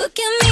Look at me